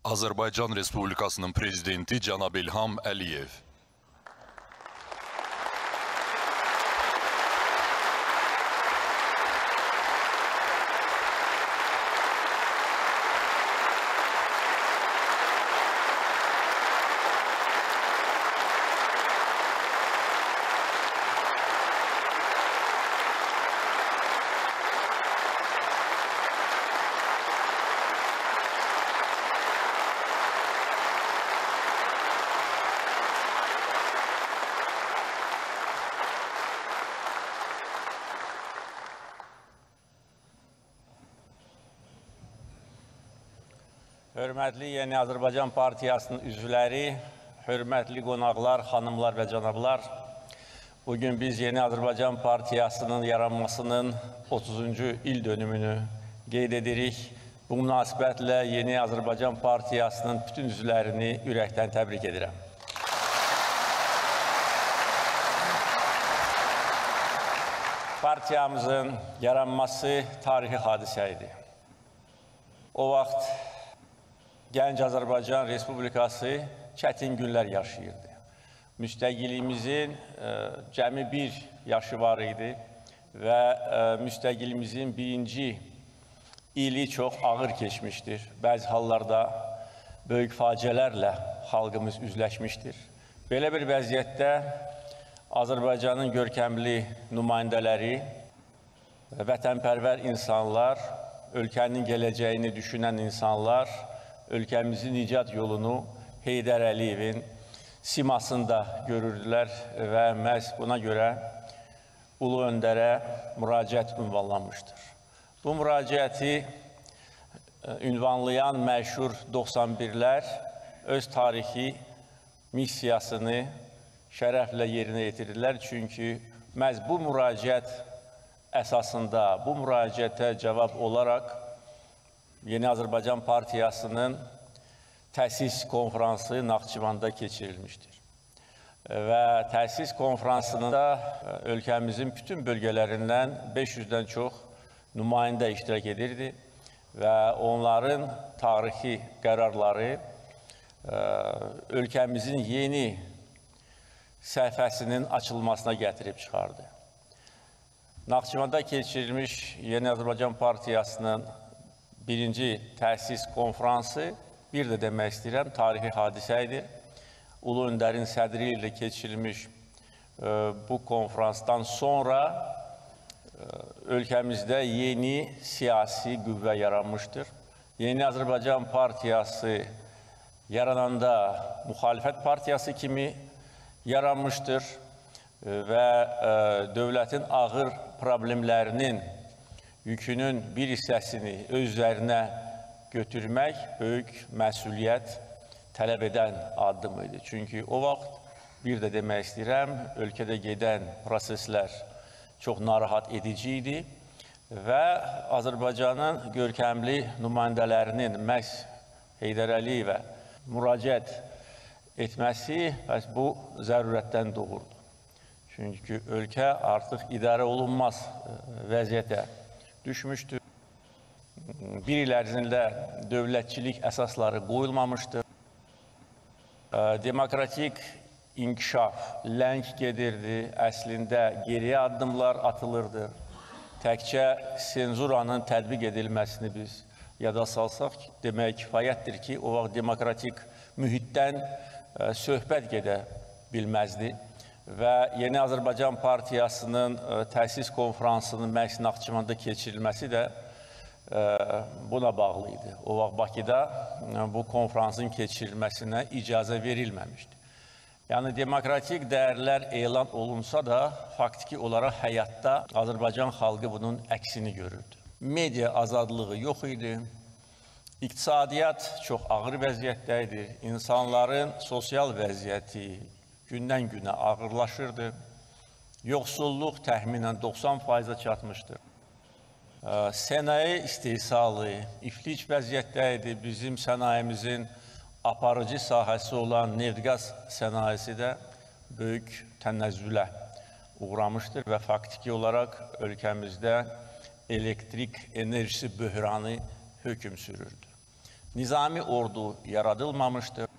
Azərbaycan Respublikasının prezidenti cənab İlham Əliyev. Hörmətli Yeni Azərbaycan Partiyasının üzvləri, hörmətli qonaqlar, xanımlar və cənablar, bugün biz Yeni Azərbaycan Partiyasının yaranmasının 30-cu il dönümünü qeyd edirik. Bu münasibətlə Yeni Azərbaycan Partiyasının bütün üzvlərini ürəkdən təbrik edirəm. Partiyamızın yaranması tarixi hadisə idi. O vaxt Gənc Azərbaycan Respublikası çətin günlər yaşayırdı. Müstəqilliyimizin e, cəmi bir yaşı var idi və e, müstəqillimizin birinci ili çox ağır keçmişdir. Bəzi hallarda böyük faciələrlə xalqımız üzləşmişdir. Belə bir vəziyyətdə Azərbaycanın görkəmli nümayəndələri, vətənpərvər insanlar, ölkənin gələcəyini düşünən insanlar, ölkəmizin icat yolunu Heydər Əliyevin simasında görürdülər və məhz buna görə Ulu Öndərə müraciət ünvanlanmışdır. Bu müraciəti e, ünvanlayan məşhur 91-lər öz tarixi missiyasını şərəflə yerinə yetirdilər. Çünki məhz bu müraciət əsasında, bu müraciətə cavab olaraq Yeni Azərbaycan Partiyasının təsis konfransı Naxçıvanda keçirilmişdir. Və təsis konfransında e, ölkəmizin bütün bölgələrindən 500-dən çox nümayəndə iştirak edirdi və onların tarixi qərarları e, ölkəmizin yeni səhifəsinin açılmasına gətirib çıxardı. Naxçıvanda keçirilmiş Yeni Azərbaycan Partiyasının birinci təsis konfransı bir də demək istəyirəm, tarixi hadisə idi. Ulu Öndərin sədri ilə keçirilmiş e, bu konfransdan sonra e, ölkəmizdə yeni siyasi qüvvə yaranmışdır. Yeni Azərbaycan Partiyası yarananda müxalifət partiyası kimi yaranmışdır e, və dövlətin ağır problemlərinin yükünün bir hissəsini öz üzərinə götürmək böyük məsuliyyət tələb edən addım idi. Çünki o vaxt bir də demək istəyirəm, ölkədə gedən proseslər çox narahat edici idi və Azərbaycanın görkəmli nümayəndələrinin məhz Heydər Əliyevə müraciət etməsi bəs bu zərurətdən doğurdu. Çünki ölkə artıq idarə olunmaz e, vəziyyətə düşmüşdür. Bir il ərzində dövlətçilik əsasları qoyulmamışdır. Demokratik inkişaf ləng gedirdi, əslində geriyə addımlar atılırdı. Təkcə senzuranın tətbiq edilməsini biz yada salsaq, demək kifayətdir ki, o vaxt demokratik mühitdən söhbət gedə bilməzdi və Yeni Azərbaycan Partiyasının e, təsis konfransının məhz Naxçıvanda keçirilməsi də e, buna bağlı idi. O vaxt Bakıda e, bu konfransın keçirilməsinə icazə verilməmişdi. Yəni demokratik dəyərlər elan olunsa da, faktiki olaraq həyatda Azərbaycan xalqı bunun əksini görürdü. Media azadlığı yox idi. İqtisadiyyat çox ağır vəziyyətdə idi. İnsanların sosial vəziyyəti, gündən-günə ağırlaşırdı. Yoxsulluq təxminən 90%-ə çatmışdı. Sənaye istehsalı iflic vəziyyətdə idi. Bizim sənayemizin aparıcı sahəsi olan neft-qaz sənayesi də böyük tənəzzülə uğramışdır və faktiki olaraq ölkəmizdə elektrik enerjisi böhranı hökm sürürdü. nizami ordu yaradılmamışdır.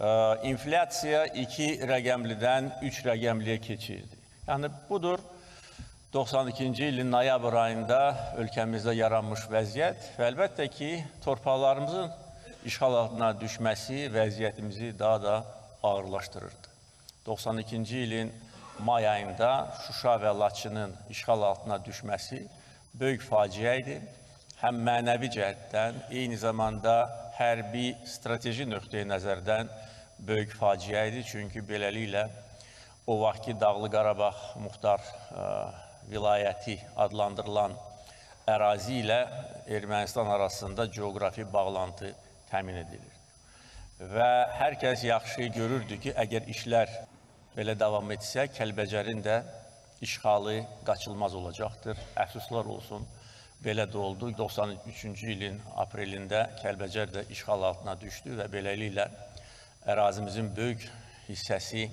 İnflyasiya iki rəqəmlidən üç rəqəmliyə keçirdi. Yəni budur 92-ci ilin noyabr ayında ölkəmizdə yaranmış vəziyyət və əlbəttə ki, torpaqlarımızın işğal altına düşməsi vəziyyətimizi daha da ağırlaşdırırdı. 92-ci ilin may ayında Şuşa və Laçının işğal altına düşməsi böyük faciə idi. Həm mənəvi cəhətdən, eyni zamanda hərbi strateji nöqteyi nəzərdən böyük faciə idi. Çünki beləliklə o vaxtki Dağlı Qarabağ Muxtar ə, vilayəti adlandırılan ərazi ilə Ermənistan arasında coğrafi bağlantı təmin edilir. Və hər kəs yaxşı görürdü ki, əgər işlər belə davam etsə, Kəlbəcərin də işğalı qaçılmaz olacaqdır. Əfsuslar olsun, belə də oldu. 93-cü ilin aprelində Kəlbəcər də işğal altına düşdü və beləliklə ərazimizin böyük hissəsi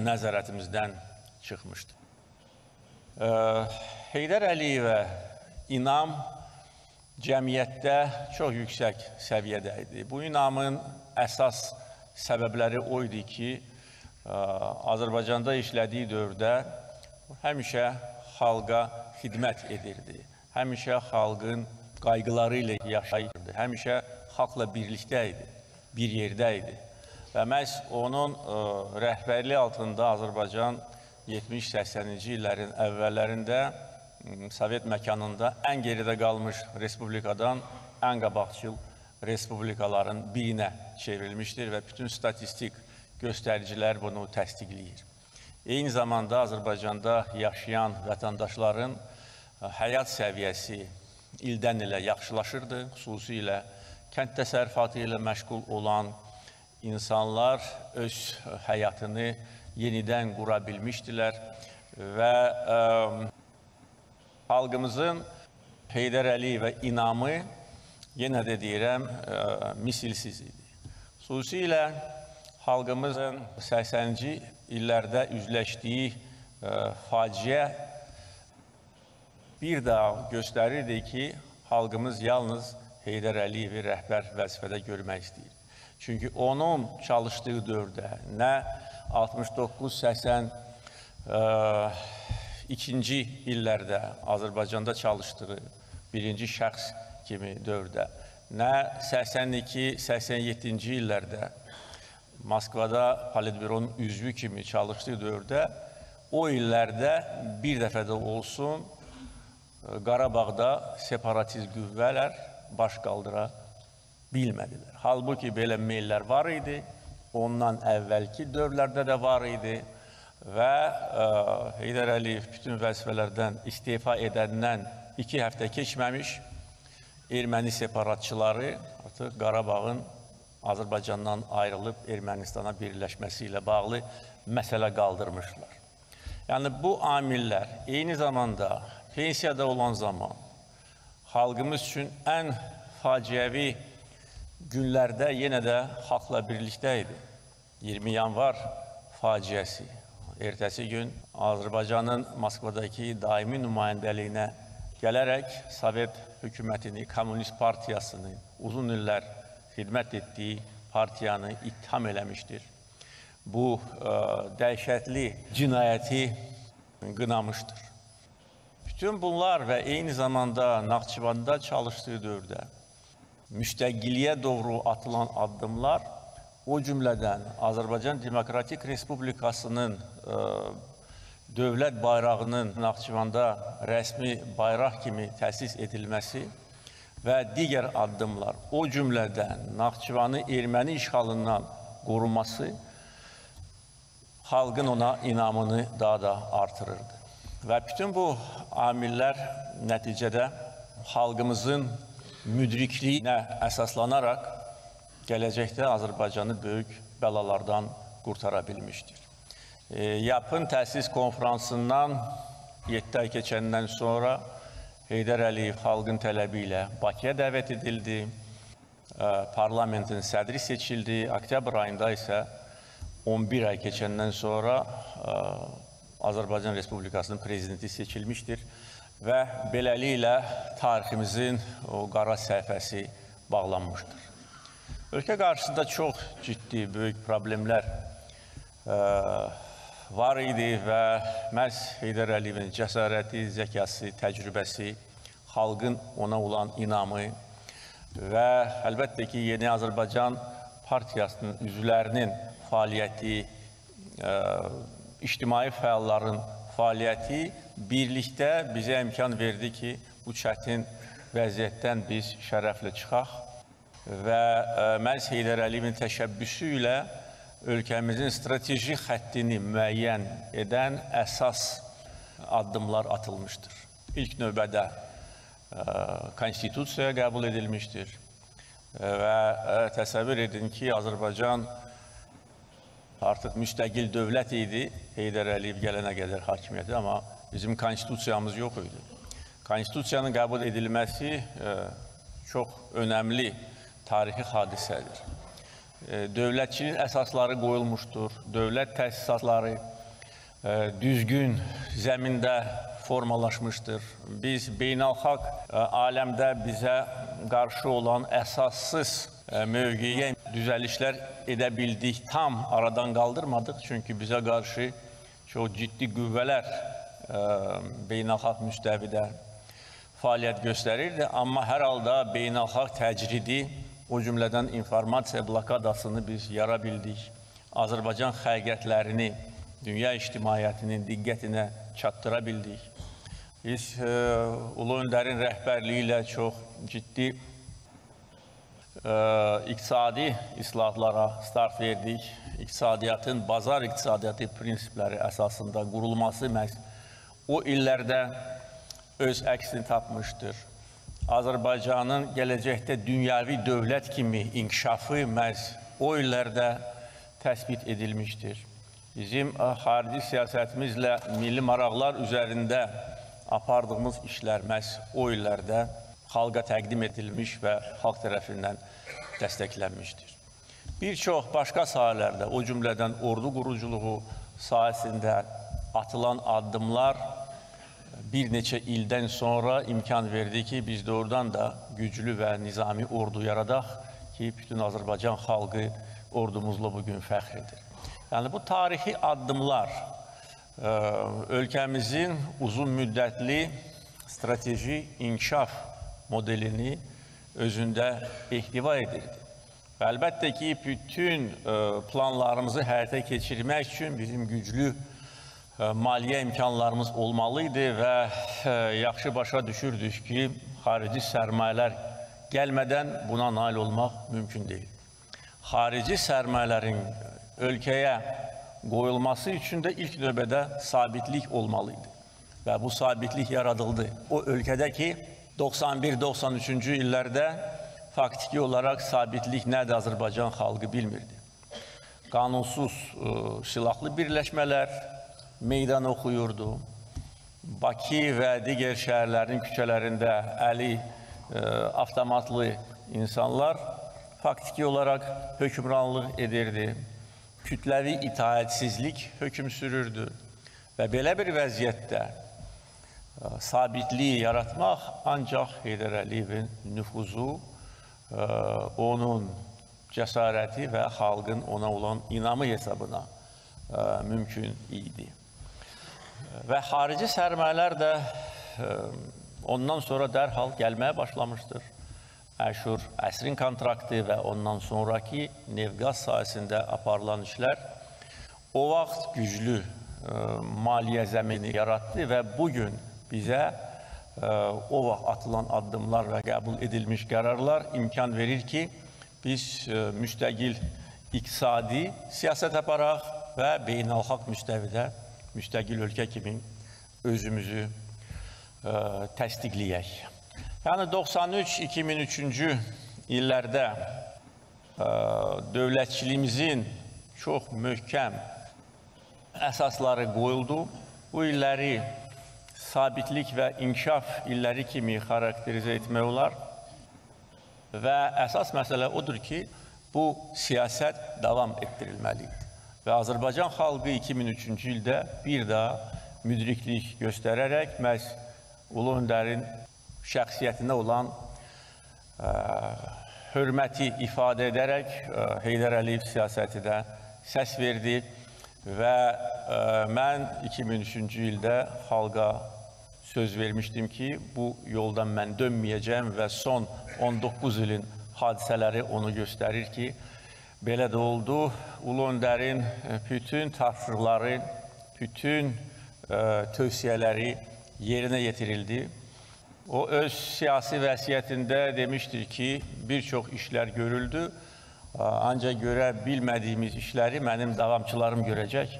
nəzarətimizdən çıxmışdı. Heydər Əliyevə inam cəmiyyətdə çox yüksək səviyyədə idi. Bu inamın əsas səbəbləri o idi ki, Azərbaycanda işlədiyi dövrdə həmişə xalqa xidmət edirdi. Həmişə xalqın qayğıları ilə yaşayırdı. Həmişə xalqla birlikdə idi, bir yerdə idi. Və məhz onun ə, rəhbərliyi altında Azərbaycan 70-80-ci illərin əvvəllərində Sovet məkanında ən geridə qalmış respublikadan ən qabaqcıl respublikaların birinə çevrilmişdir və bütün statistik göstəricilər bunu təsdiqləyir. Eyni zamanda Azərbaycanda yaşayan vətəndaşların ə, həyat səviyyəsi ildən ilə yaxşılaşırdı, xüsusilə kənd təsərrüfatı ilə məşğul olan insanlar öz həyatını yenidən qura bilmişdilər və ə, xalqımızın Heydər Əliyevə inamı yenə də deyirəm, ə, misilsiz idi. Xüsusilə xalqımızın 80-ci illərdə üzləşdiyi ə, faciə bir daha göstərirdi ki, xalqımız yalnız Heydər Əliyevi rəhbər vəzifədə görmək istəyir. Çünki onun çalışdığı dövrdə nə 69-80 ikinci illərdə Azərbaycanda çalışdığı birinci şəxs kimi dövrdə, nə 82-87-ci illərdə Moskvada Politbyronun üzvü kimi çalışdığı dövrdə o illərdə bir dəfə də olsun Qarabağda separatist qüvvələr baş qaldıra bilmədilər. Halbuki belə meyllər var idi, ondan əvvəlki dövrlərdə də var idi və ə, Heydər Əliyev bütün vəzifələrdən istefa edəndən iki həftə keçməmiş erməni separatçıları artıq Qarabağın Azərbaycandan ayrılıb Ermənistana birləşməsi ilə bağlı məsələ qaldırmışlar. Yəni bu amillər eyni zamanda pensiyada olan zaman xalqımız üçün ən faciəvi günlərdə yenə də xalqla birlikdə idi. 20 yanvar faciəsi. Ertəsi gün Azərbaycanın Moskvadakı daimi nümayəndəliyinə gələrək Sovet hökumətini, Kommunist partiyasını, uzun illər xidmət etdiyi partiyanı ittiham eləmişdir. Bu ə, dəhşətli cinayəti qınamışdır. Bütün bunlar və eyni zamanda Naxçıvanda çalışdığı dövrdə müstəqilliyə doğru atılan addımlar o cümlədən Azərbaycan Demokratik Respublikasının ə, dövlət bayrağının Naxçıvanda rəsmi bayraq kimi təsis edilməsi və digər addımlar, o cümlədən Naxçıvanı erməni işğalından qorunması xalqın ona inamını daha da artırırdı. Və bütün bu amillər nəticədə xalqımızın müdrikliyinə əsaslanaraq gələcəkdə Azərbaycanı böyük bəlalardan qurtara bilmişdir. E, yapın təsis konfransından 7 ay keçəndən sonra Heydər Əliyev xalqın tələbi ilə Bakıya dəvət edildi. E, parlamentin sədri seçildi. Oktyabr ayında isə 11 ay keçəndən sonra e, Azərbaycan Respublikasının prezidenti seçilmişdir və beləliklə tariximizin o qara səhifəsi bağlanmışdır. Ölkə qarşısında çox ciddi, böyük problemlər ə, var idi və məhz Heydər Əliyevin cəsarəti, zəkası, təcrübəsi, xalqın ona olan inamı və əlbəttə ki, Yeni Azərbaycan Partiyasının üzvlərinin fəaliyyəti, ə, ictimai fəalların fəaliyyəti birlikdə bizə imkan verdi ki, bu çətin vəziyyətdən biz şərəflə çıxaq və ə, məhz Heydər Əliyevin təşəbbüsü ilə ölkəmizin strateji xəttini müəyyən edən əsas addımlar atılmışdır. İlk növbədə ə, konstitusiya qəbul edilmişdir və ə, təsəvvür edin ki, Azərbaycan artıq müstəqil dövlət idi Heydər Əliyev gələnə qədər hakimiyyəti, amma bizim konstitusiyamız yox idi. Konstitusiyanın qəbul edilməsi ə, çox önəmli tarixi hadisədir. Ə, Dövlətçiliyin əsasları qoyulmuşdur. Dövlət təsisatları ə, düzgün zəmində formalaşmışdır. Biz beynəlxalq ə, aləmdə bizə qarşı olan əsassız mövqeyə düzəlişlər edə bildik. Tam aradan qaldırmadıq, çünki bizə qarşı çox ciddi qüvvələr ə, beynəlxalq müstəvidə fəaliyyət göstərirdi, amma hər halda beynəlxalq təcridi, o cümlədən informasiya blokadasını biz yara bildik. Azərbaycan xəqiqətlərini dünya ictimaiyyətinin diqqətinə çatdıra bildik. Biz e, Ulu Öndərin rəhbərliyi ilə çox ciddi e, iqtisadi islahatlara start verdik. İqtisadiyyatın bazar iqtisadiyyatı prinsipləri əsasında qurulması məhz o illərdə öz əksini tapmışdır. Azərbaycanın gələcəkdə dünyəvi dövlət kimi inkişafı məhz o illərdə təsbit edilmişdir. Bizim ə, xarici siyasətimizlə milli maraqlar üzərində apardığımız işlər məhz o illərdə xalqa təqdim edilmiş və xalq tərəfindən dəstəklənmişdir. Bir çox başqa sahələrdə, o cümlədən ordu quruculuğu sahəsində atılan addımlar bir neçə ildən sonra imkan verdi ki, biz doğrudan da güclü və nizami ordu yaradaq ki, bütün Azərbaycan xalqı ordumuzla bugün fəxr edir. Yəni bu tarixi addımlar ə, ölkəmizin uzun müddətli strateji inkişaf modelini özündə ehtiva edirdi. Və əlbəttə ki, bütün ə, planlarımızı həyata keçirmək üçün bizim güclü ə, maliyyə imkanlarımız olmalı idi və ə, yaxşı başa düşürdük ki, xarici sərmayələr gəlmədən buna nail olmaq mümkün deyil. Xarici sərmayələrin ölkəyə qoyulması üçün də ilk növbədə sabitlik olmalı idi. Və bu sabitlik yaradıldı. O ölkədə ki, 91-93-cü illərdə faktiki olaraq sabitlik nədir Azərbaycan xalqı bilmirdi. Qanunsuz ə, silahlı birləşmələr meydan oxuyurdu. Bakı və digər şəhərlərin küçələrində əli ə, avtomatlı insanlar faktiki olaraq hökmranlıq edirdi. Kütləvi itaətsizlik hökm sürürdü. Və belə bir vəziyyətdə sabitliyi yaratmaq ancaq Heydər Əliyevin nüfuzu, onun cəsarəti və xalqın ona olan inamı hesabına mümkün idi. Və xarici sərmayələr də ondan sonra dərhal gəlməyə başlamışdır. Əşur əsrin kontraktı və ondan sonraki neft-qaz sahəsində aparılan işlər o vaxt güclü maliyyə zəmini yaratdı və bu gün bizə ə, o vaxt atılan addımlar və qəbul edilmiş qərarlar imkan verir ki, biz ə, müstəqil iqtisadi siyasət aparaq və beynəlxalq müstəvidə müstəqil ölkə kimi özümüzü ə, təsdiqləyək. Yəni 93-2003-cü illərdə dövlətçiliyimizin çox möhkəm əsasları qoyuldu. Bu illəri sabitlik və inkişaf illəri kimi xarakterizə etmək olar. Və əsas məsələ odur ki, bu siyasət davam etdirilməlidir. Və Azərbaycan xalqı 2003-cü ildə bir daha müdriklik göstərərək məhz Ulu Öndərin şəxsiyyətinə olan ə, hörməti ifadə edərək ə, Heydər Əliyev siyasəti də səs verdi və ə, mən 2003-cü ildə xalqa söz vermişdim ki, bu yoldan mən dönməyəcəm və son 19 ilin hadisələri onu göstərir ki, belə də oldu. Ulu Öndərin ə, bütün tapşırıqları, bütün ə, tövsiyələri yerinə yetirildi. O öz siyasi vəsiyyətində demişdir ki, bir çox işlər görüldü, ancaq görə bilmədiyimiz işləri mənim davamçılarım görəcək.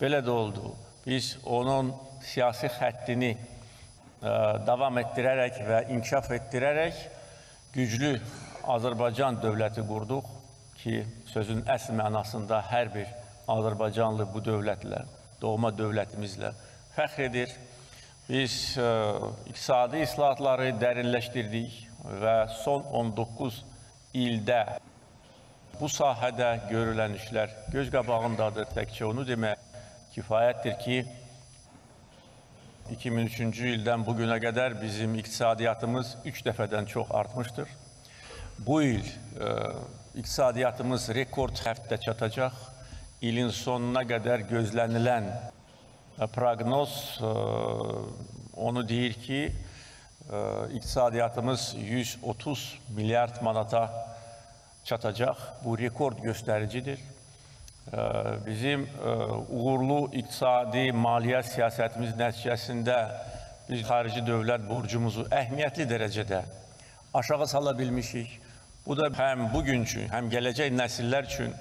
Belə də oldu. Biz onun siyasi xəttini davam etdirərək və inkişaf etdirərək güclü Azərbaycan dövləti qurduq ki, sözün əsl mənasında hər bir Azərbaycanlı bu dövlətlə, doğma dövlətimizlə fəxr edir. Biz ə, iqtisadi islahatları dərinləşdirdik və son 19 ildə bu sahədə görülən işlər göz qabağındadır. Təkcə onu demək kifayətdir ki, 2003-cü ildən bu günə qədər bizim iqtisadiyyatımız 3 dəfədən çox artmışdır. Bu il ə, iqtisadiyyatımız rekord həftə çatacaq. İlin sonuna qədər gözlənilən proqnoz ə, onu deyir ki, ə, iqtisadiyyatımız 130 milyard manata çatacaq. Bu rekord göstəricidir. Bizim ə, uğurlu iqtisadi maliyyə siyasətimiz nəticəsində biz xarici dövlət borcumuzu əhəmiyyətli dərəcədə aşağı sala bilmişik. Bu da həm bugün üçün, həm gələcək nəsillər üçün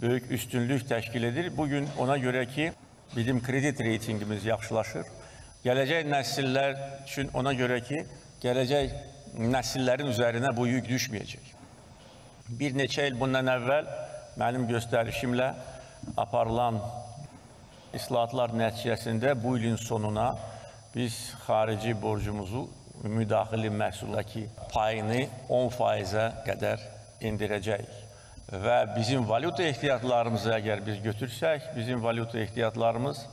böyük üstünlük təşkil edir. Bugün ona görə ki, bizim kredit reytingimiz yaxşılaşır. Gələcək nəsillər üçün ona görə ki, gələcək nəsillərin üzərinə bu yük düşməyəcək. Bir neçə il bundan əvvəl mənim göstərişimlə aparılan islahatlar nəticəsində bu ilin sonuna biz xarici borcumuzu müdaxili məhsuldakı payını 10%-ə qədər endirəcəyik. Və bizim valyuta ehtiyatlarımızı əgər biz götürsək, bizim valyuta ehtiyatlarımız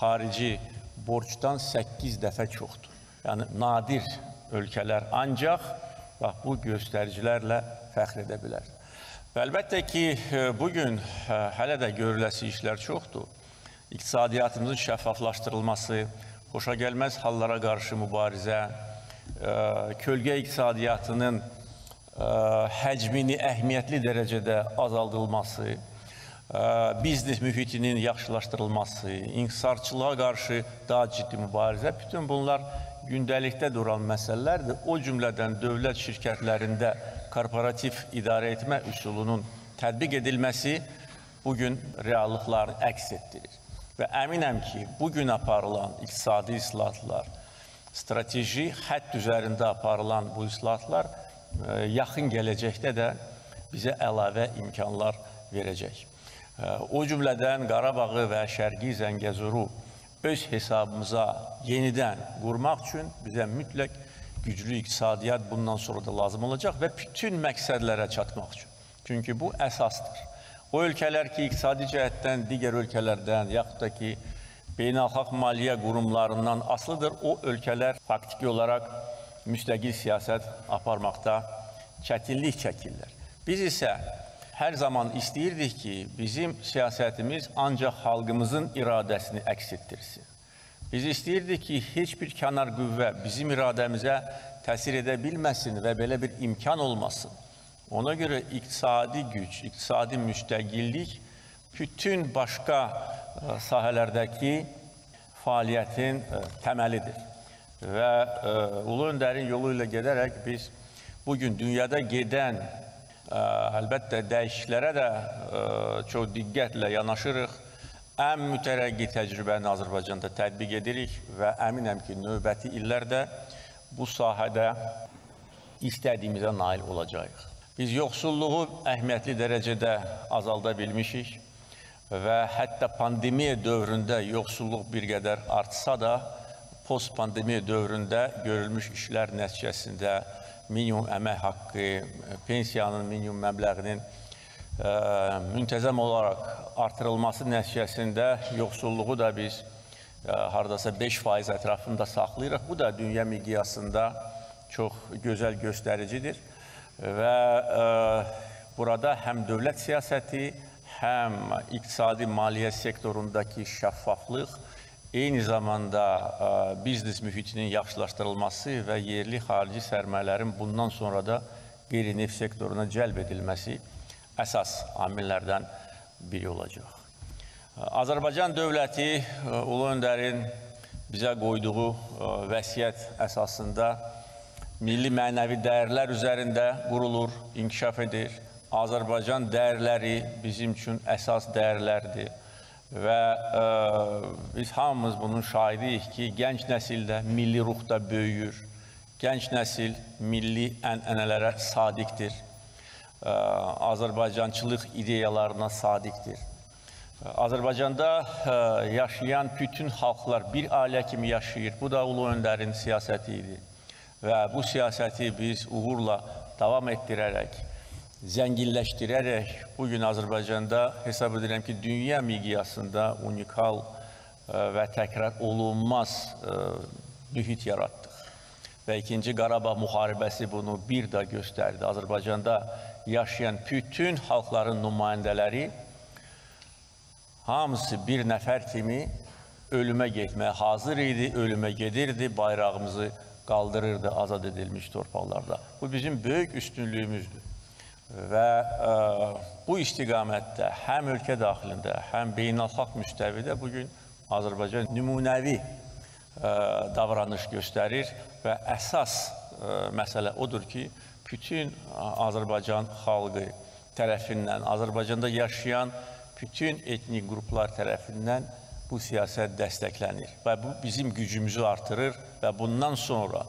xarici borcdan 8 dəfə çoxdur. Yəni nadir ölkələr ancaq bax bu göstəricilərlə fəxr edə bilər. Və əlbəttə ki, bu gün hələ də görüləsi işlər çoxdur. İqtisadiyyatımızın şəffaflaşdırılması, xoşagəlməz hallara qarşı mübarizə, kölgə iqtisadiyyatının həcmini əhəmiyyətli dərəcədə azaldılması, biznes mühitinin yaxşılaşdırılması, inhisarçılığa qarşı daha ciddi mübarizə, bütün bunlar gündəlikdə duran məsələlərdir. O cümlədən dövlət şirkətlərində korporativ idarə etmə üsulunun tətbiq edilməsi bugün reallıqları əks etdirir. Və əminəm ki, bugün aparılan iqtisadi islahatlar, strateji xətt üzərində aparılan bu islahatlar yaxın gələcəkdə də bizə əlavə imkanlar verəcək. O cümlədən Qarabağı və Şərqi Zəngəzuru öz hesabımıza yenidən qurmaq üçün bizə mütləq güclü iqtisadiyyat bundan sonra da lazım olacaq və bütün məqsədlərə çatmaq üçün. Çünki bu əsasdır. O ölkələr ki, iqtisadi cəhətdən digər ölkələrdən, yaxud da ki, beynəlxalq maliyyə qurumlarından asılıdır, o ölkələr faktiki olaraq müstəqil siyasət aparmaqda çətinlik çəkirlər. Biz isə hər zaman istəyirdik ki, bizim siyasətimiz ancaq xalqımızın iradəsini əks etdirsin. Biz istəyirdik ki, heç bir kənar qüvvə bizim iradəmizə təsir edə bilməsin və belə bir imkan olmasın. Ona görə iqtisadi güc, iqtisadi müstəqillik bütün başqa ə, sahələrdəki fəaliyyətin ə, təməlidir və ə, Ulu Öndərin yolu ilə gedərək biz bugün dünyada gedən əlbəttə dəyişiklərə də çox diqqətlə yanaşırıq. Ən mütərəqqi təcrübəni Azərbaycanda tətbiq edirik və əminəm ki, növbəti illərdə bu sahədə istədiyimizə nail olacağıq. Biz yoxsulluğu əhəmiyyətli dərəcədə azalda bilmişik və hətta pandemiya dövründə yoxsulluq bir qədər artsa da, post-pandemiya dövründə görülmüş işlər nəticəsində minimum əmək haqqı, pensiyanın minimum məbləğinin ə, müntəzəm olaraq artırılması nəticəsində yoxsulluğu da biz ə, hardasa 5% ətrafında saxlayırıq. Bu da dünya miqyasında çox gözəl göstəricidir. və ə, burada həm dövlət siyasəti, həm iqtisadi maliyyə sektorundakı şəffaflıq, eyni zamanda ə, biznes mühitinin yaxşılaşdırılması və yerli xarici sərmayələrin bundan sonra da qeyri-neft sektoruna cəlb edilməsi əsas amillərdən biri olacaq. Azərbaycan dövləti ə, Ulu Öndərin bizə qoyduğu vəsiyyət əsasında milli mənəvi dəyərlər üzərində qurulur, inkişaf edir. Azərbaycan dəyərləri bizim üçün əsas dəyərlərdir və ə, biz hamımız bunun şahidiyik ki, gənc nəsildə milli ruhda böyüyür. Gənc nəsil milli ənənələrə sadiqdir. Ə, Azərbaycançılıq ideyalarına sadiqdir. Azərbaycanda ə, yaşayan bütün xalqlar bir ailə kimi yaşayır. Bu da Ulu Öndərin siyasəti idi. Və bu siyasəti biz uğurla davam etdirərək, zənginləşdirərək bu gün Azərbaycanda hesab edirəm ki, dünya miqyasında unikal ə, və təkrar olunmaz ə, mühit yaratdıq. Və ikinci Qarabağ müharibəsi bunu bir də göstərdi. Azərbaycanda yaşayan bütün xalqların nümayəndələri hamısı bir nəfər kimi ölümə getməyə hazır idi, ölümə gedirdi, bayrağımızı qaldırırdı azad edilmiş torpaqlarda. Bu bizim böyük üstünlüyümüzdür. Və ə, bu istiqamətdə həm ölkə daxilində, həm beynəlxalq müstəvidə bu gün Azərbaycan nümunəvi ə, davranış göstərir və əsas ə, məsələ odur ki, bütün Azərbaycan xalqı tərəfindən, Azərbaycanda yaşayan bütün etnik qruplar tərəfindən bu siyasət dəstəklənir və bu bizim gücümüzü artırır və bundan sonra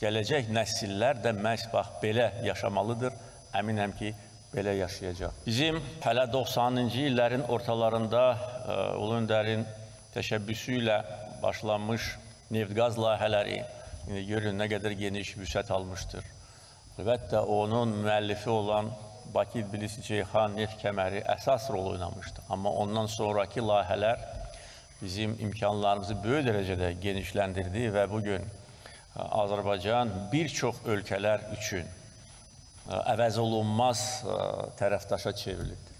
gələcək nəsillər də məhz bax belə yaşamalıdır. Əminəm ki, belə yaşayacaq. Bizim hələ 90-cı illərin ortalarında ə, Ulu Öndərin təşəbbüsü ilə başlanmış neft-qaz layihələri indi görün nə qədər geniş vüsət almışdır. Əlbəttə onun müəllifi olan Bakı-Tbilisi-Ceyhan neft kəməri əsas rol oynamışdı. Amma ondan sonraki layihələr bizim imkanlarımızı böyük dərəcədə genişləndirdi və bu gün Azərbaycan bir çox ölkələr üçün əvəz olunmaz tərəfdaşa çevrilib.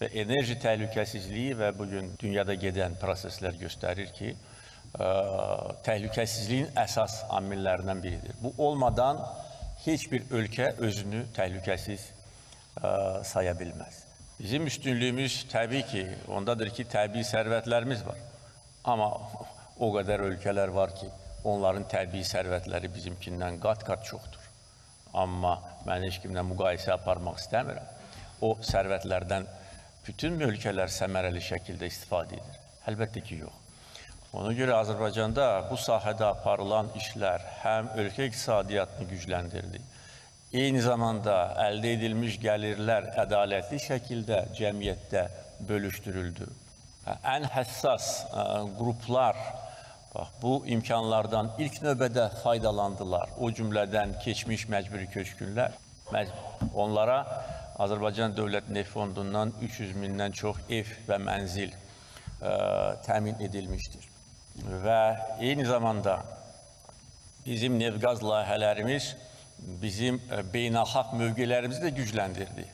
Və enerji təhlükəsizliyi və bu gün dünyada gedən proseslər göstərir ki, təhlükəsizliyin əsas amillərindən biridir. Bu olmadan heç bir ölkə özünü təhlükəsiz saya bilməz. Bizim üstünlüyümüz təbii ki, ondadır ki, təbii sərvətlərimiz var. Amma o qədər ölkələr var ki, onların təbii sərvətləri bizimkindən qat-qat çoxdur. Amma mən heç kimlə müqayisə aparmaq istəmirəm. O sərvətlərdən bütün ölkələr səmərəli şəkildə istifadə edir. Əlbəttə ki, yox. Ona görə Azərbaycanda bu sahədə aparılan işlər həm ölkə iqtisadiyyatını gücləndirdi, eyni zamanda əldə edilmiş gəlirlər ədalətli şəkildə cəmiyyətdə bölüşdürüldü. Ən həssas qruplar bax, bu imkanlardan ilk növbədə faydalandılar. O cümlədən keçmiş məcburi köçkünlər. Onlara Azərbaycan Dövlət Neft Fondundan 300 mindən çox ev və mənzil ə, təmin edilmişdir. Və eyni zamanda bizim neft-qaz layihələrimiz bizim beynəlxalq mövqelərimizi də gücləndirdi.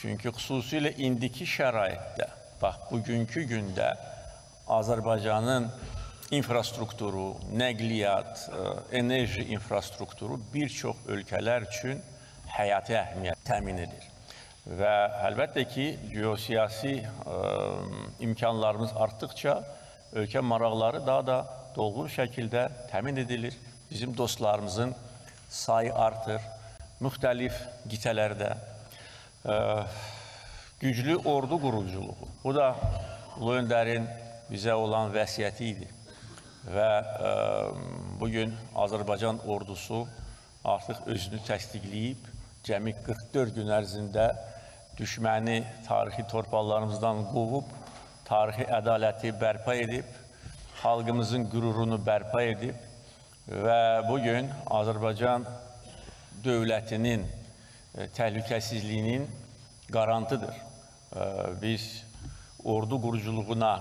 Çünki xüsusilə indiki şəraitdə, bax, bugünkü gündə Azərbaycanın infrastrukturu, nəqliyyat, enerji infrastrukturu bir çox ölkələr üçün həyati əhəmiyyət təmin edir. Və əlbəttə ki, geosiyasi ə, imkanlarımız artdıqca ölkə maraqları daha da dolğun şəkildə təmin edilir. Bizim dostlarımızın sayı artır. Müxtəlif qitələrdə ə, güclü ordu quruculuğu. Bu da Ulu Öndərin bizə olan vəsiyyəti idi. Və ə, bugün Azərbaycan ordusu artıq özünü təsdiqləyib, cəmi 44 gün ərzində düşməni tarixi torpaqlarımızdan qovub, tarixi ədaləti bərpa edib, xalqımızın qürurunu bərpa edib və bugün Azərbaycan dövlətinin e, təhlükəsizliyinin qarantıdır. E, biz ordu quruculuğuna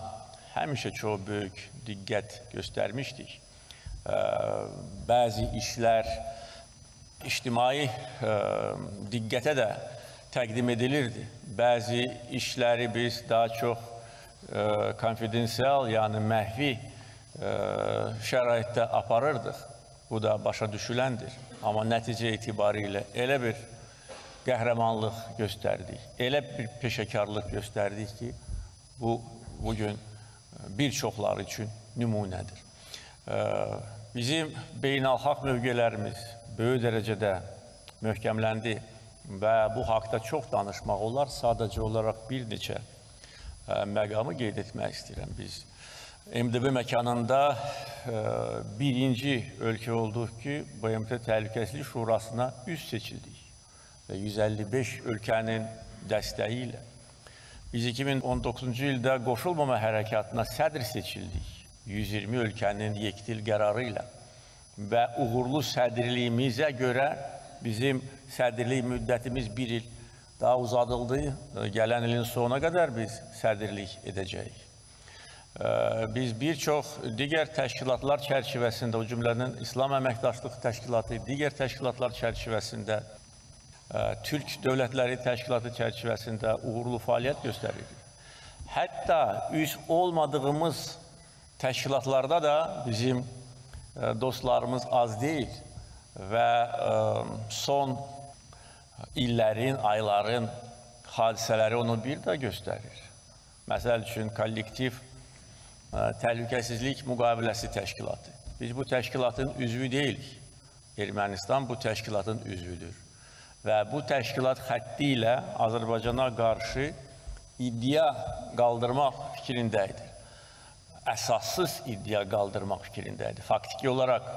həmişə çox böyük diqqət göstərmişdik. Bəzi işlər ictimai diqqətə də təqdim edilirdi. Bəzi işləri biz daha çox konfidensial, yəni məhvi şəraitdə aparırdıq. Bu da başa düşüləndir. Amma nəticə etibarilə elə bir qəhrəmanlıq göstərdik, elə bir peşəkarlıq göstərdik ki, bu bugün bir çoxları üçün nümunədir. Bizim beynəlxalq mövqelərimiz böyük dərəcədə möhkəmləndi və bu haqda çox danışmaq olar. Sadəcə olaraq bir neçə məqamı qeyd etmək istəyirəm. Biz MDB məkanında birinci ölkə olduq ki, BMT Təhlükəsizlik Şurasına üst seçildik və 155 ölkənin dəstəyi ilə. Biz 2019-cu ildə qoşulmama hərəkatına sədr seçildik. 120 ölkənin yekdil qərarı ilə və uğurlu sədrliyimizə görə bizim sədrlik müddətimiz bir il daha uzadıldı. Gələn ilin sonuna qədər biz sədrlik edəcəyik. Biz bir çox digər təşkilatlar çərçivəsində, o cümlənin İslam Əməkdaşlıq Təşkilatı, digər təşkilatlar çərçivəsində, Türk Dövlətləri Təşkilatı çərçivəsində uğurlu fəaliyyət göstəririk. Hətta üz olmadığımız təşkilatlarda da bizim dostlarımız az deyil və son illərin, ayların hadisələri onu bir də göstərir. Məsəl üçün, kollektiv təhlükəsizlik müqaviləsi təşkilatı. Biz bu təşkilatın üzvü deyilik. Ermənistan bu təşkilatın üzvüdür. Və bu təşkilat xətti ilə Azərbaycana qarşı iddia qaldırmaq fikrindəydir əsassız iddia qaldırmaq fikrindədir. Faktiki olaraq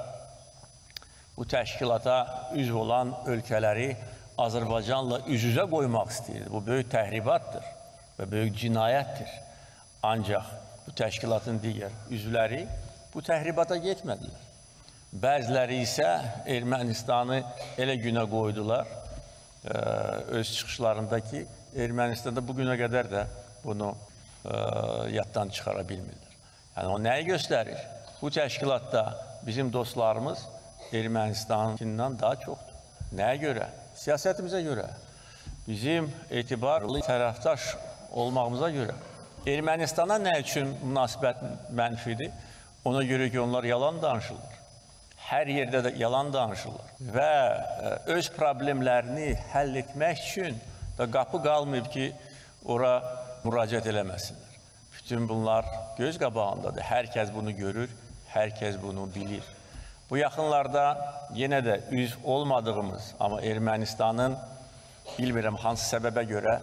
bu təşkilata üzv olan ölkələri Azərbaycanla üz-üzə qoymaq istəyirdi. Bu böyük təhribatdır və böyük cinayətdir. Ancaq bu təşkilatın digər üzvləri bu təhribata getmədilər. Bəziləri isə Ermənistanı elə günə qoydular öz çıxışlarında ki, Ermənistanda bu günə qədər də bunu ə, yaddan çıxara bilmirlər. Yəni o nəyi göstərir? Bu təşkilatda bizim dostlarımız Ermənistandan daha çoxdur. Nəyə görə? Siyasətimizə görə. Bizim etibarlı tərəfdaş olmağımıza görə. Ermənistana nə üçün münasibət mənfidir? Ona görə ki, onlar yalan danışırlar. Hər yerdə də yalan danışırlar. Və e, öz problemlərini həll etmək üçün da qapı qalmayıb ki, ora müraciət eləməsinlər. Bütün bunlar göz qabağındadır. Hər kəs bunu görür, hər kəs bunu bilir. Bu yaxınlarda yenə də üz olmadığımız, amma Ermənistanın bilmirəm hansı səbəbə görə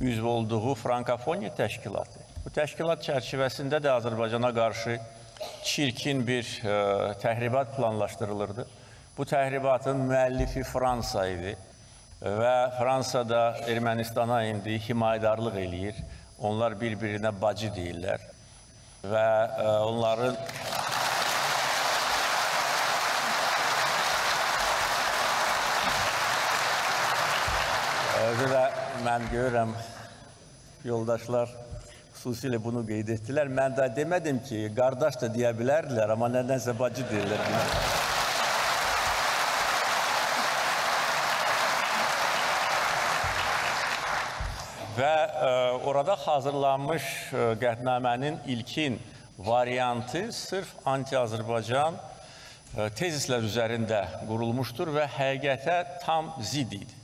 üzv olduğu Frankofoniya təşkilatı. Bu təşkilat çərçivəsində də Azərbaycana qarşı çirkin bir e, təhribat planlaşdırılırdı. Bu təhribatın müəllifi Fransa idi və Fransada Ermənistana indi himayədarlıq eləyir. Onlar bir-birinə bacı deyirlər və e, onların Özü də mən görürəm yoldaşlar xüsusilə bunu qeyd etdilər. Mən də demədim ki, qardaş da deyə bilərdilər, amma nədənsə bacı deyirlər. və ə, e, orada hazırlanmış e, qətnamənin ilkin variantı sırf anti-Azərbaycan e, tezislər üzərində qurulmuşdur və həqiqətə tam zid idi.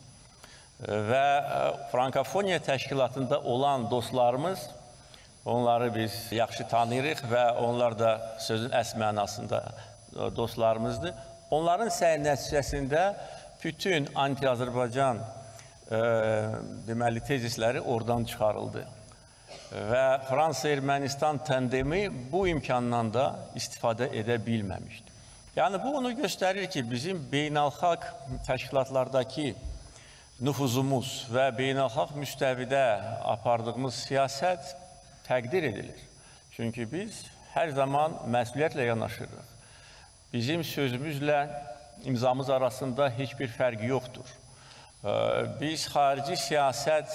Və Frankofoniya təşkilatında olan dostlarımız, onları biz yaxşı tanıyırıq və onlar da sözün əs mənasında dostlarımızdır. Onların səy nəticəsində bütün anti-Azərbaycan e, deməli tezisləri oradan çıxarıldı. Və Fransa-Ermənistan təndemi bu imkandan da istifadə edə bilməmişdi. Yəni bu onu göstərir ki, bizim beynəlxalq təşkilatlardakı nüfuzumuz və beynəlxalq müstəvidə apardığımız siyasət təqdir edilir. Çünki biz hər zaman məsuliyyətlə yanaşırıq. Bizim sözümüzlə imzamız arasında heç bir fərq yoxdur. Biz xarici siyasət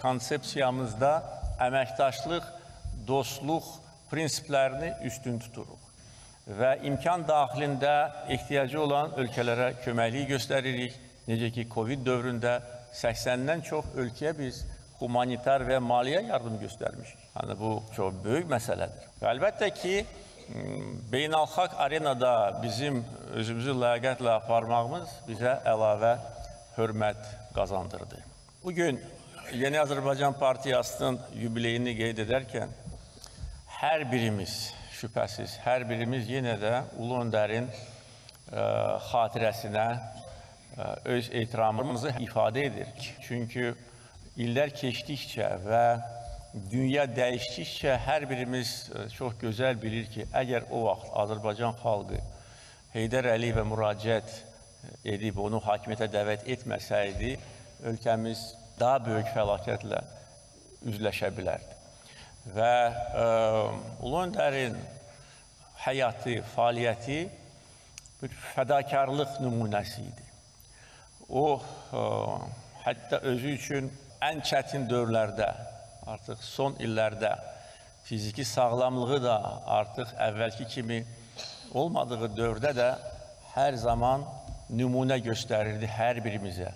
konsepsiyamızda əməkdaşlıq, dostluq prinsiplərini üstün tuturuq. və imkan daxilində ehtiyacı olan ölkələrə köməklik göstəririk. Necə ki, Covid dövründə 80-dən çox ölkəyə biz humanitar və maliyyə yardım göstərmişik. Yəni bu çox böyük məsələdir. Və əlbəttə ki, beynəlxalq arenada bizim özümüzü ləyaqətlə aparmağımız bizə əlavə hörmət qazandırdı. Bu gün Yeni Azərbaycan Partiyasının yubileyini qeyd edərkən hər birimiz şübhəsiz, hər birimiz yenə də Ulu Öndərin ə, xatirəsinə ə, öz ehtiramımızı ifadə edirik. Çünki illər keçdikcə və dünya dəyişdikcə hər birimiz ə, çox gözəl bilir ki, əgər o vaxt Azərbaycan xalqı Heydər Əliyevə müraciət edib onu hakimiyyətə dəvət etməsəydi, ölkəmiz daha böyük fəlakətlə üzləşə bilərdi. Və ə, Ulu Öndərin həyatı, fəaliyyəti bir fədakarlıq nümunəsi idi. O, ə, hətta özü üçün ən çətin dövrlərdə, artıq son illərdə fiziki sağlamlığı da artıq əvvəlki kimi olmadığı dövrdə də hər zaman nümunə göstərirdi hər birimizə.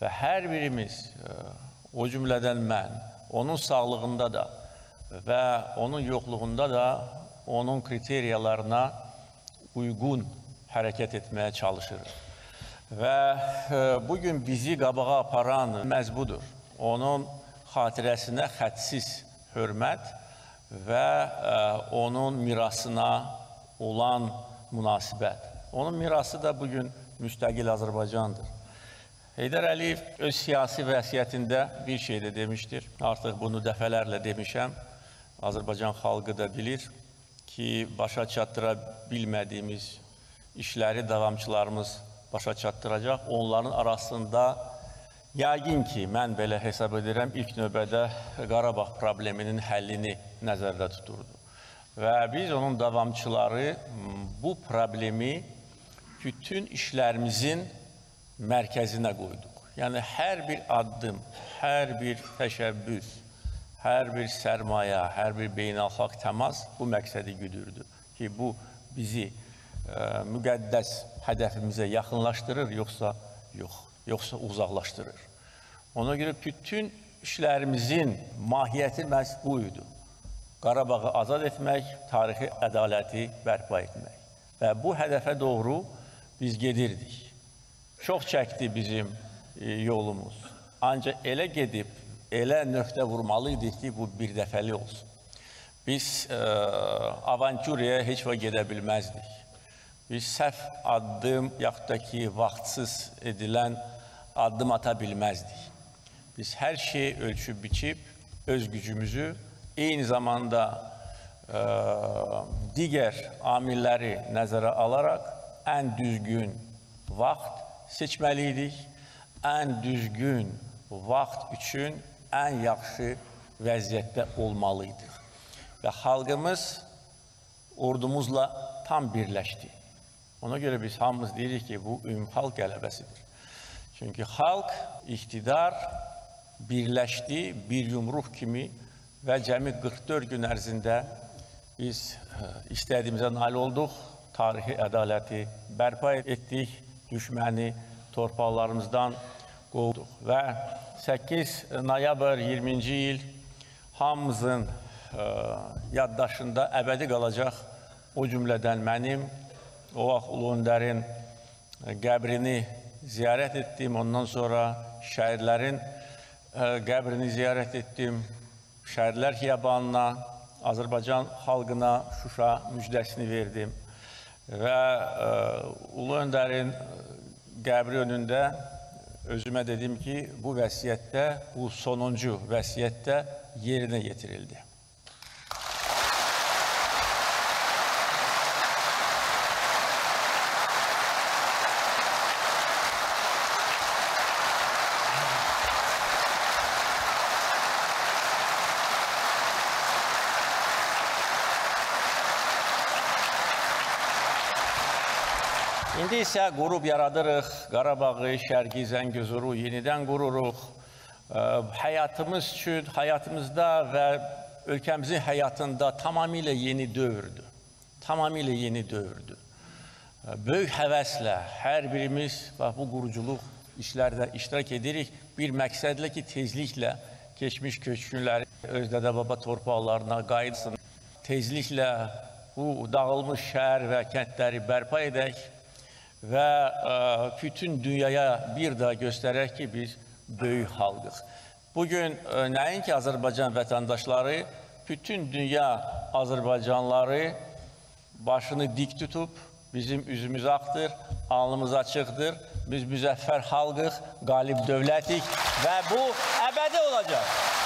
Və hər birimiz, o cümlədən mən, onun sağlığında da və onun yoxluğunda da onun kriteriyalarına uyğun hərəkət etməyə çalışırıq. Və bugün bizi qabağa aparan məhz budur. Onun xatirəsinə xədsiz hörmət və onun mirasına olan münasibət. Onun mirası da bugün müstəqil Azərbaycandır. Heydər Əliyev öz siyasi vəsiyyətində bir şey də demişdir. Artıq bunu dəfələrlə demişəm. Azərbaycan xalqı da bilir ki, başa çatdıra bilmədiyimiz işləri davamçılarımız başa çatdıracaq. Onların arasında yəqin ki, mən belə hesab edirəm, ilk növbədə Qarabağ probleminin həllini nəzərdə tuturdu. Və biz onun davamçıları bu problemi bütün işlərimizin mərkəzinə qoyduq. Yəni hər bir addım, hər bir təşəbbüs, hər bir sərmayə, hər bir beynəlxalq təmas bu məqsədi güdürdü ki, bu bizi ə, müqəddəs hədəfimizə yaxınlaşdırır, yoxsa yox, yoxsa uzaqlaşdırır. Ona görə bütün işlərimizin mahiyyəti məhz bu idi. Qarabağı azad etmək, tarixi ədaləti bərpa etmək. Və bu hədəfə doğru biz gedirdik. Çox çəkdi bizim e, yolumuz. Ancaq elə gedib, elə nöqtə vurmalıydıq ki, bu bir dəfəli olsun. Biz e, avanturiyaya heç vaxt gedə bilməzdik. Biz səhv addım, yaxud da ki, vaxtsız edilən addım ata bilməzdik. Biz hər şeyi ölçüb biçib, öz gücümüzü, eyni zamanda e, digər amilləri nəzərə alaraq ən düzgün vaxt seçməliydik. Ən düzgün vaxt üçün ən yaxşı vəziyyətdə olmalıydıq. Və xalqımız ordumuzla tam birləşdi. Ona görə biz hamımız deyirik ki, bu ümumxalq qələbəsidir. Çünki xalq, iqtidar birləşdi, bir yumruq kimi və cəmi 44 gün ərzində biz ə, istədiyimizə nail olduq, tarixi ədaləti bərpa etdik düşməni torpaqlarımızdan qovduq. Və 8 noyabr 20-ci il hamımızın e, yaddaşında əbədi qalacaq o cümlədən mənim o vaxt Ulu Öndərin e, qəbrini ziyarət etdim. Ondan sonra şəhərlərin ə, e, qəbrini ziyarət etdim. Şəhərlər xiyabanına, Azərbaycan xalqına Şuşa müjdəsini verdim və ə, Ulu Öndərin qəbri önündə özümə dedim ki, bu vəsiyyətdə, bu sonuncu vəsiyyətdə yerinə yetirildi. İsə qurub yaradırıq, Qarabağı, Şərqi, Zəngəzuru yenidən qururuq. Həyatımız üçün, həyatımızda və ölkəmizin həyatında tamamilə yeni dövrdür. tamamilə yeni dövrdür. Böyük həvəslə hər birimiz bax, bu quruculuq işlərdə iştirak edirik. Bir məqsədlə ki, tezliklə keçmiş köçkünləri öz dədə-baba torpaqlarına qayıtsın. Tezliklə bu dağılmış şəhər və kəndləri bərpa edək və ə, bütün dünyaya bir daha göstərək ki, biz böyük xalqıq. Bugün ə, nəinki Azərbaycan vətəndaşları, bütün dünya Azərbaycanlıları başını dik tutub, bizim üzümüz axdır, alnımız açıqdır. Biz müzəffər xalqıq, qalib dövlətik və bu əbədi olacaq.